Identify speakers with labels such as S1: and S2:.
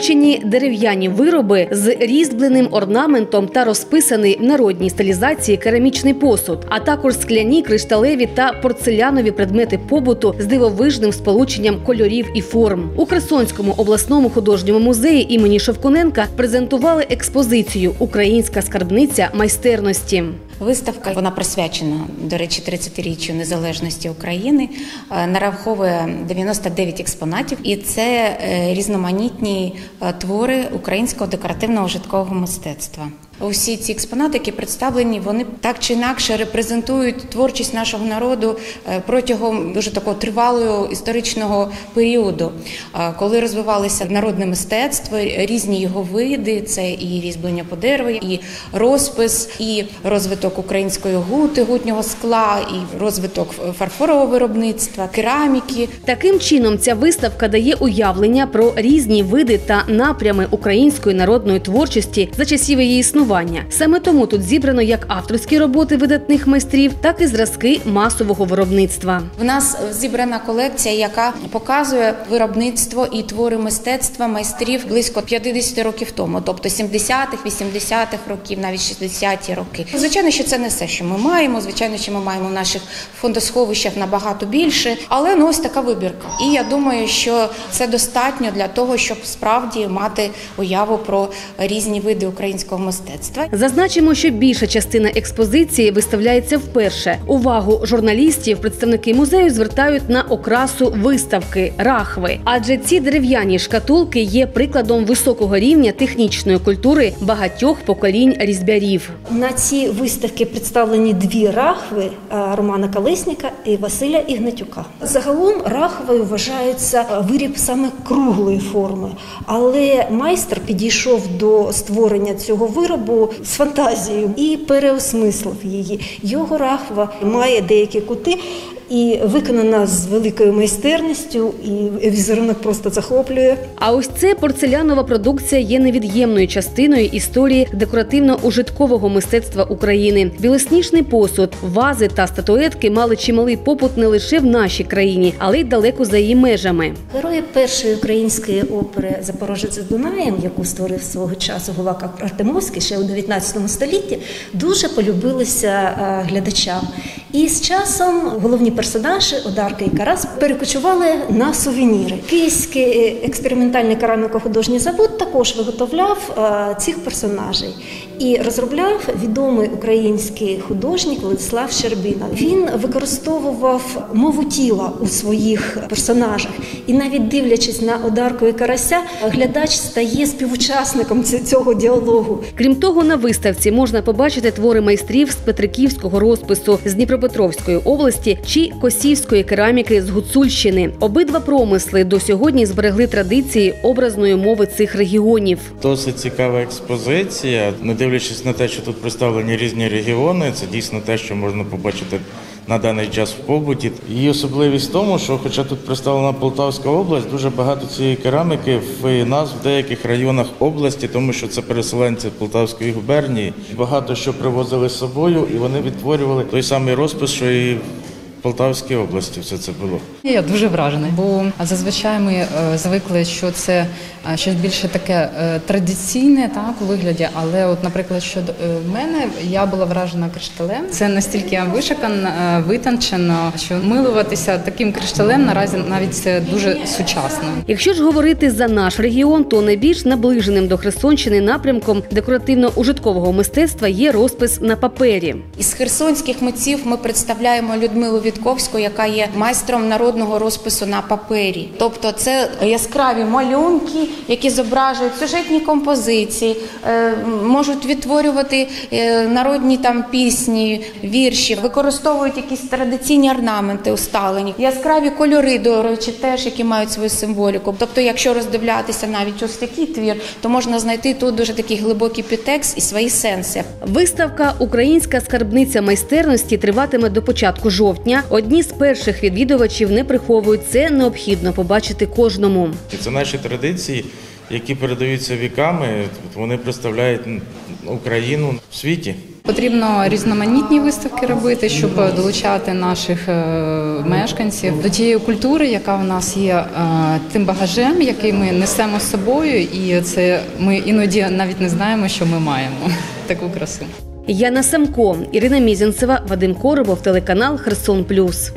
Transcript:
S1: Херсонщині дерев'яні вироби з різьбленим орнаментом та розписаний в народній стилізації керамічний посуд, а також скляні, кришталеві та порцелянові предмети побуту з дивовижним сполученням кольорів і форм. У Херсонському обласному художньому музеї імені Шевкуненка презентували експозицію Українська скарбниця майстерності.
S2: Виставка вона присвячена, до речі, 30-річчю незалежності України. Е, Нараховує 99 експонатів, і це е, різноманітні е, твори українського декоративного житкового мистецтва. Усі ці експонати, які представлені, вони так чи інакше репрезентують творчість нашого народу е, протягом дуже такого тривалого історичного періоду, е, коли розвивалося народне мистецтво, різні його види. Це і різьблення по дереву, і розпис, і розвиток української гути, гутнього скла, і розвиток фарфорового виробництва, кераміки.
S1: Таким чином, ця виставка дає уявлення про різні види та напрями української народної творчості за часів її існування. Саме тому тут зібрано як авторські роботи видатних майстрів, так і зразки масового виробництва.
S2: В нас зібрана колекція, яка показує виробництво і твори мистецтва майстрів близько 50 років тому, тобто 70-х, 80-х років, навіть 60-ті роки. Звичайно, що це не все, що ми маємо. Звичайно, що ми маємо в наших фондосховищах набагато більше, але ну ось така вибірка. І я думаю, що це достатньо для того, щоб справді мати уяву про різні види українського мистецтва.
S1: Зазначимо, що більша частина експозиції виставляється вперше. Увагу журналістів представники музею звертають на окрасу виставки рахви, адже ці дерев'яні шкатулки є прикладом високого рівня технічної культури багатьох поколінь різьбярів.
S3: На цій виставці представлені дві рахви е, Романа Колесника і Василя Ігнатюка. Загалом рахвою вважається виріб саме круглої форми, але майстер підійшов до створення цього виробу з фантазією і переосмислив її. Його рахва має деякі кути. І виконана з великою майстерністю, і візерунок просто захоплює.
S1: А ось це порцелянова продукція є невід'ємною частиною історії декоративно-ужиткового мистецтва України. Білосніжний посуд, вази та статуетки мали чималий попут не лише в нашій країні, але й далеко за її межами.
S3: Герої першої української опери Запорожець з Дунаєм, яку створив свого часу Гулака Артемовський ще у 19 столітті, дуже полюбилися е, глядачам. І з часом головні персонажі Одарка і Карас перекочували на сувеніри. Київський експериментальний кераміко-художній завод також виготовляв е, цих персонажей і розробляв відомий український художник Владислав Щербина. Він використовував мову тіла у своїх персонажах, і навіть дивлячись на Одарку і Карася, глядач стає співучасником цього діалогу.
S1: Крім того, на виставці можна побачити твори майстрів з Петриківського розпису з Дніпропетровської області чи косівської кераміки з Гуцульщини. Обидва промисли до сьогодні зберегли традиції образної мови цих регіонів.
S4: Досить цікава експозиція. Не дивлячись на те, що тут представлені різні регіони, це дійсно те, що можна побачити на даний час в побуті. Її особливість в тому, що, хоча тут представлена Полтавська область, дуже багато цієї кераміки в нас в деяких районах області, тому що це переселенці Полтавської губернії. Багато що привозили з собою, і вони відтворювали той самий розпис, що і Полтавській області все це було.
S5: Я дуже вражена, бо зазвичай ми е, звикли, що це е, щось більше таке е, традиційне, так у вигляді. Але, от, наприклад, щодо мене, я була вражена кришталем. Це настільки вишикано, е, витончено, що милуватися таким кришталем наразі навіть це дуже сучасно.
S1: Якщо ж говорити за наш регіон, то найбільш наближеним до Херсонщини напрямком декоративно-ужиткового мистецтва є розпис на папері.
S2: Із херсонських митців ми представляємо Людмилу Вітковську, яка є майстром народного розпису на папері. Тобто, це яскраві малюнки, які зображують сюжетні композиції, е, можуть відтворювати е, народні там пісні, вірші, використовують якісь традиційні орнаменти усталені, яскраві кольори, до речі, теж які мають свою символіку. Тобто, якщо роздивлятися навіть ось такий твір, то можна знайти тут дуже такий глибокий підтекст і свої сенси.
S1: Виставка Українська скарбниця майстерності триватиме до початку жовтня. Одні з перших відвідувачів не приховують це необхідно побачити кожному.
S4: Це наші традиції, які передаються віками. Вони представляють Україну в світі.
S5: Потрібно різноманітні виставки робити, щоб долучати наших е, мешканців до тієї культури, яка в нас є е, тим багажем, який ми несемо з собою, і це ми іноді навіть не знаємо, що ми маємо таку красу.
S1: Яна Самко, Ірина Мізінцева, Вадим Коробов, телеканал Херсон Плюс.